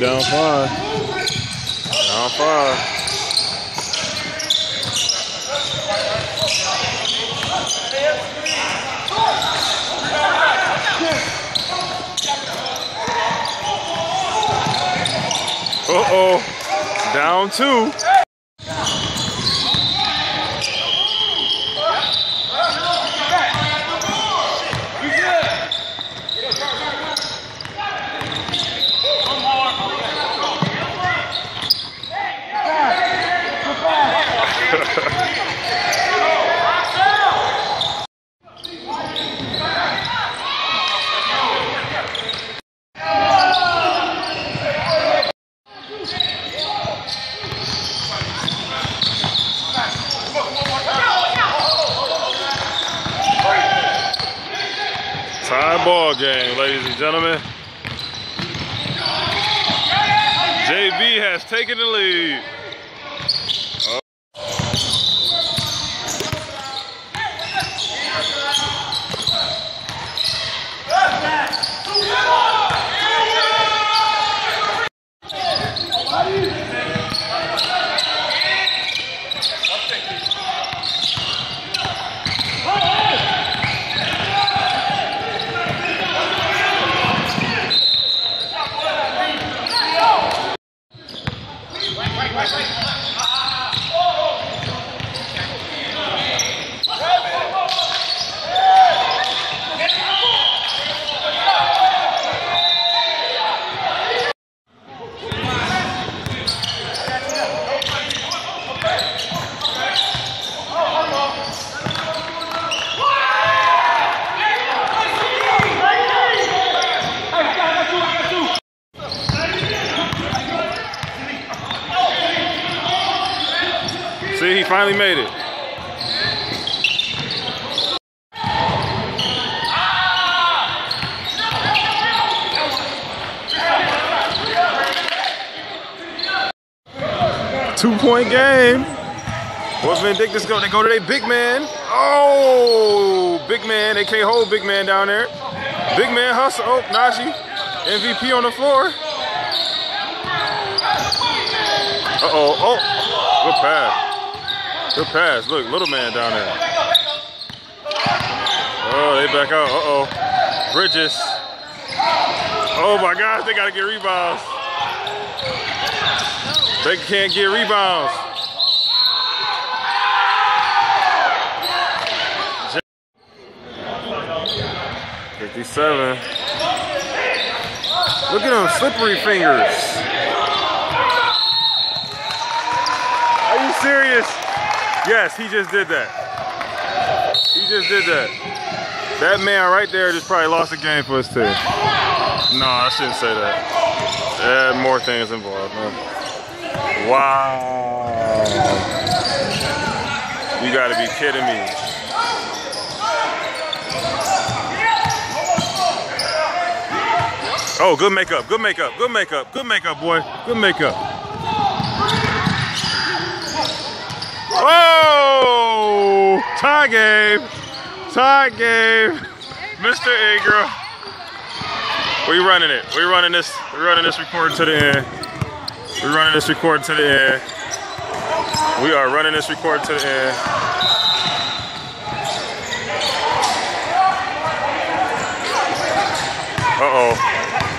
down five. Down five. Uh-oh. Down two. Gentlemen. JB has taken the lead. See, he finally made it. Two point game. What's Vendictus go? They go to their big man. Oh, big man. They can't hold big man down there. Big man hustle. Oh, Nashi. MVP on the floor. Uh-oh. Oh, good pass. Good pass. Look, little man down there. Oh, they back out. Uh-oh. Bridges. Oh my gosh, they gotta get rebounds. They can't get rebounds. Fifty-seven. Look at them slippery fingers. Are you serious? Yes, he just did that. He just did that. That man right there just probably lost the game for us too. No, I shouldn't say that. There more things involved. Man. Wow. You gotta be kidding me. Oh, good makeup, good makeup, good makeup, good makeup, boy. Good makeup. Oh! Tie game. Tie game. Mr. Ingram. We running it. We running this. We running this recording to the end. We running this recording to the end. We are running this recording to the end. Uh-oh.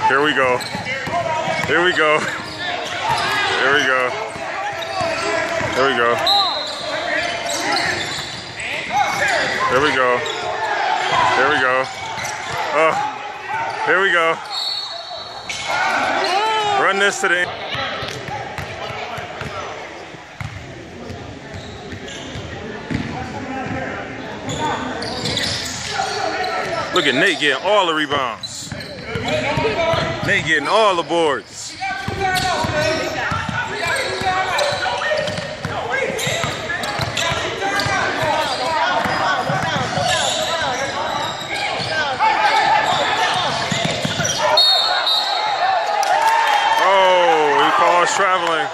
Here we go. Here we go. Here we go. Here we go. Here we go. Here we go. Oh, here we go. Run this to the end. Look at Nate getting all the rebounds. Nate getting all the boards. Calls traveling.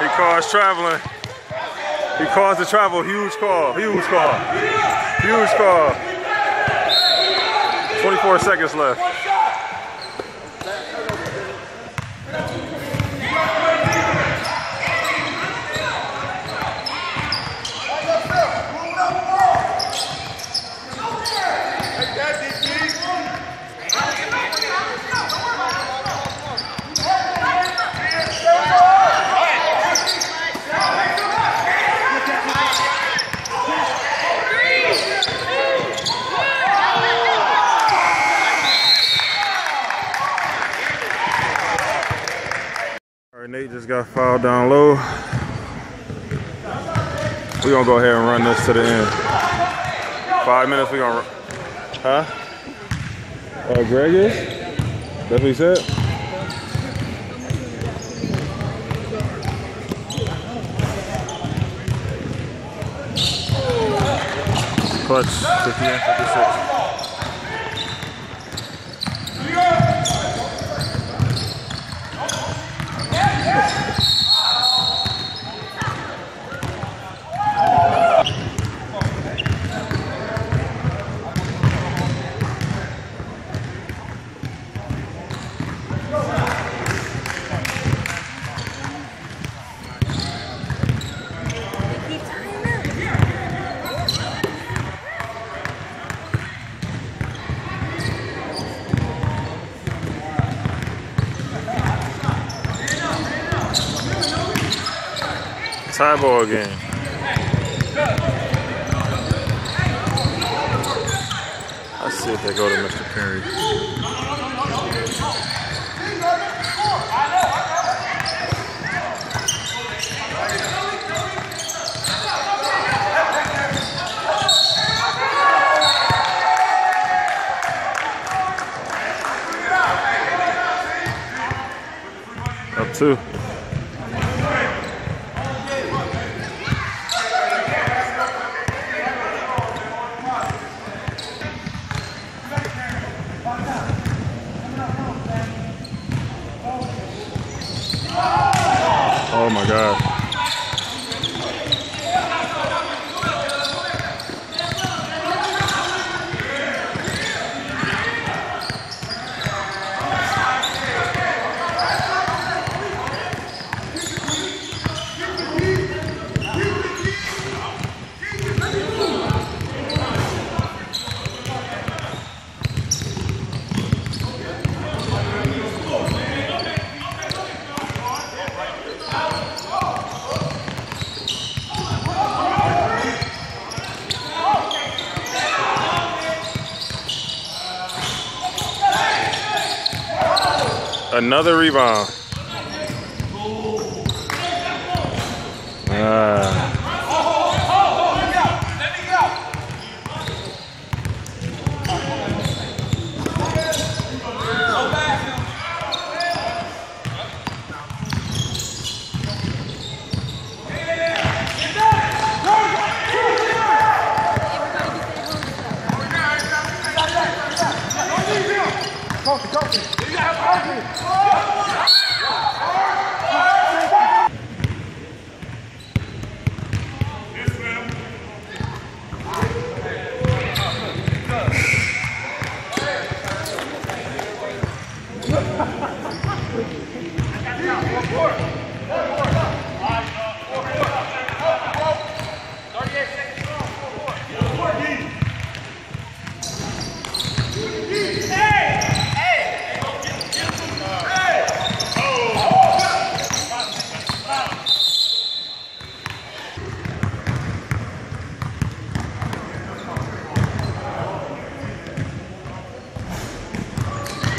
He calls traveling. He calls the travel. Huge call. Huge call. Huge call. 24 seconds left. Nate just got fouled down low. We're gonna go ahead and run this to the end. Five minutes, we're gonna, huh? Uh, Greg is? That's what he said? Clutch, 50 and 56. Tie ball game. Let's see if they go to Mr. Perry. Up two. Oh my God. Another rebound. Ah.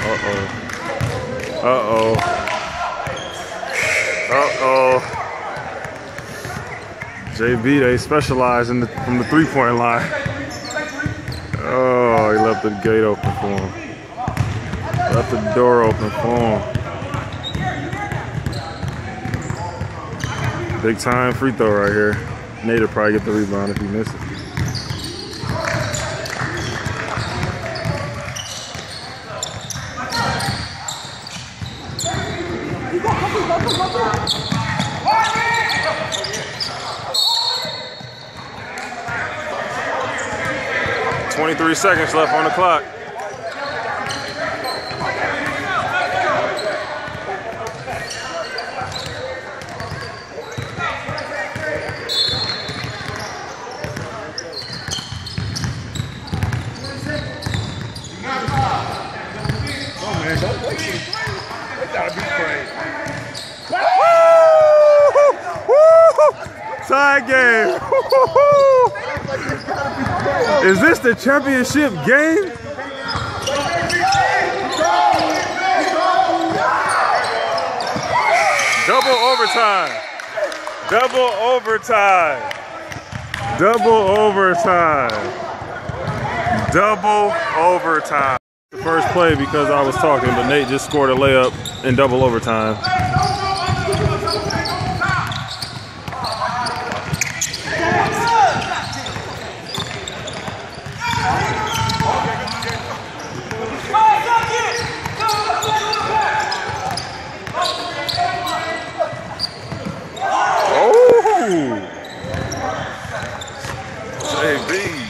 Uh-oh. Uh-oh. Uh-oh. JB, they specialize in the, from the three-point line. Oh, he left the gate open for him. Left the door open for him. Big time free throw right here. Nate will probably get the rebound if he misses. Three seconds left on the clock. Tie game. Is this the championship game? Double overtime. Double overtime. Double overtime. Double overtime. The first play because I was talking, but Nate just scored a layup in double overtime. Oh! JB.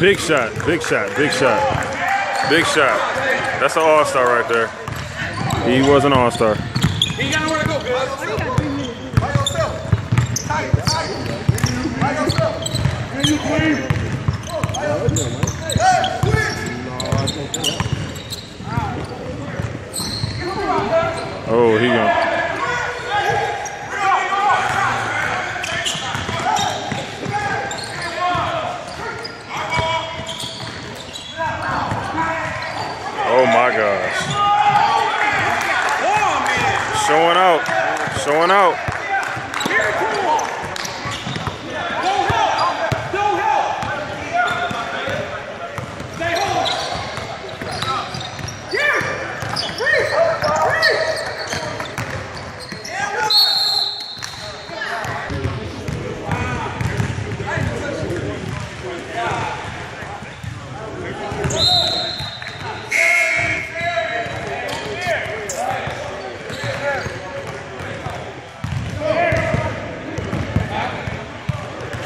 Big shot, big shot, big shot, big shot. That's an all-star right there. He was an all-star. Oh, he gonna. Oh my gosh. Showing out. Showing out.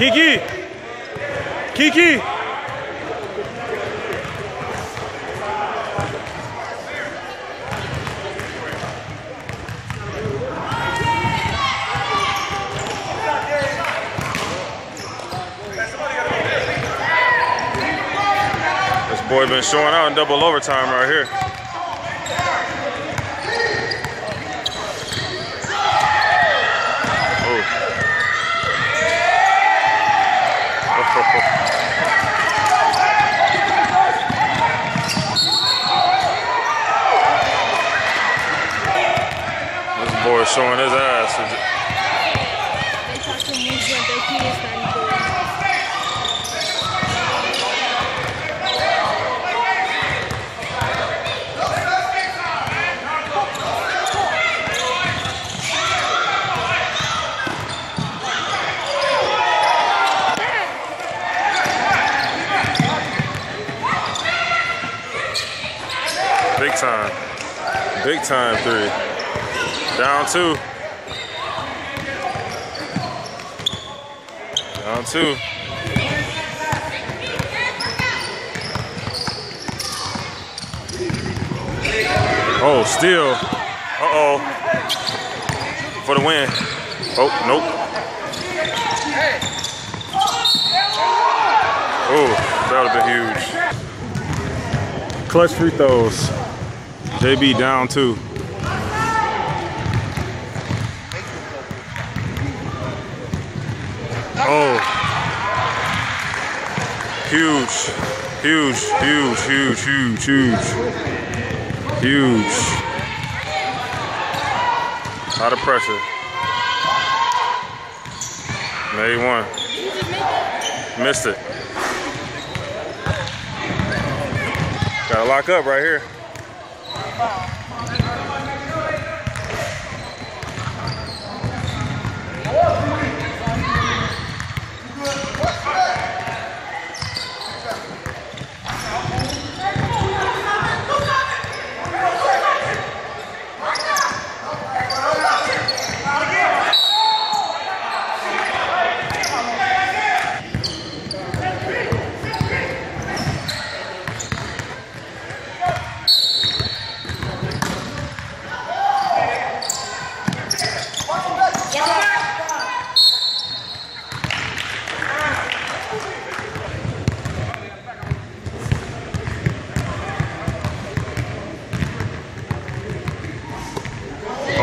Kiki. Kiki. This boy been showing out in double overtime right here. This boy showing his ass. Big time. Big time three. Down two. Down two. Oh, steal. Uh-oh. For the win. Oh, nope. Oh, that would have been huge. Clutch free throws. JB down two. Oh. Huge. Huge, huge, huge, huge, huge. Huge. A Lot of pressure. Made it. Missed it. Gotta lock up right here.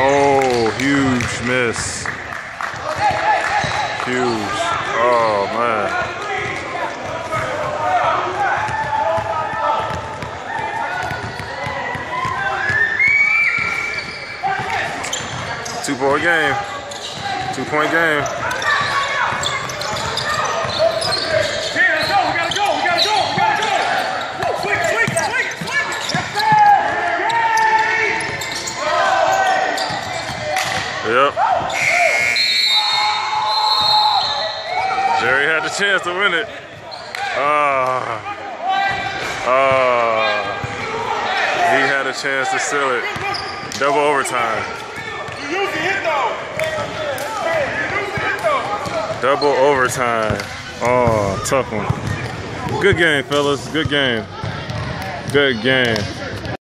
Oh, huge miss. Huge. Oh, man. Two point game. Two point game. Yeah, let's go. We gotta go. We gotta go. We gotta go. Woo, swing, swing, swing, swing. Yep. Jerry had the chance to win it. Ah. Ah. He had a chance to seal it. Double overtime. Double overtime. Oh, tough one. Good game, fellas. Good game. Good game.